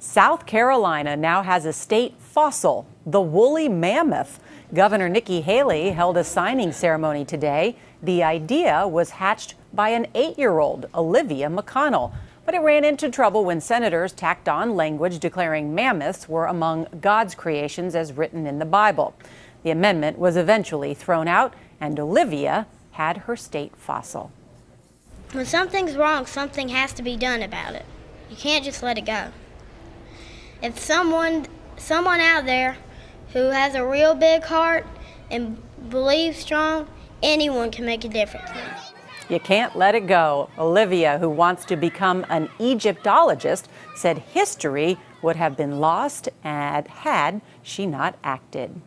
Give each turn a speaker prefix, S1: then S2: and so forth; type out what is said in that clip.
S1: South Carolina now has a state fossil, the woolly mammoth. Governor Nikki Haley held a signing ceremony today. The idea was hatched by an eight year old, Olivia McConnell. But it ran into trouble when senators tacked on language declaring mammoths were among God's creations as written in the Bible. The amendment was eventually thrown out, and Olivia had her state fossil.
S2: When something's wrong, something has to be done about it. You can't just let it go if someone someone out there who has a real big heart and believes strong, anyone can make a difference.
S1: You can't let it go. Olivia, who wants to become an Egyptologist, said history would have been lost and had she not acted.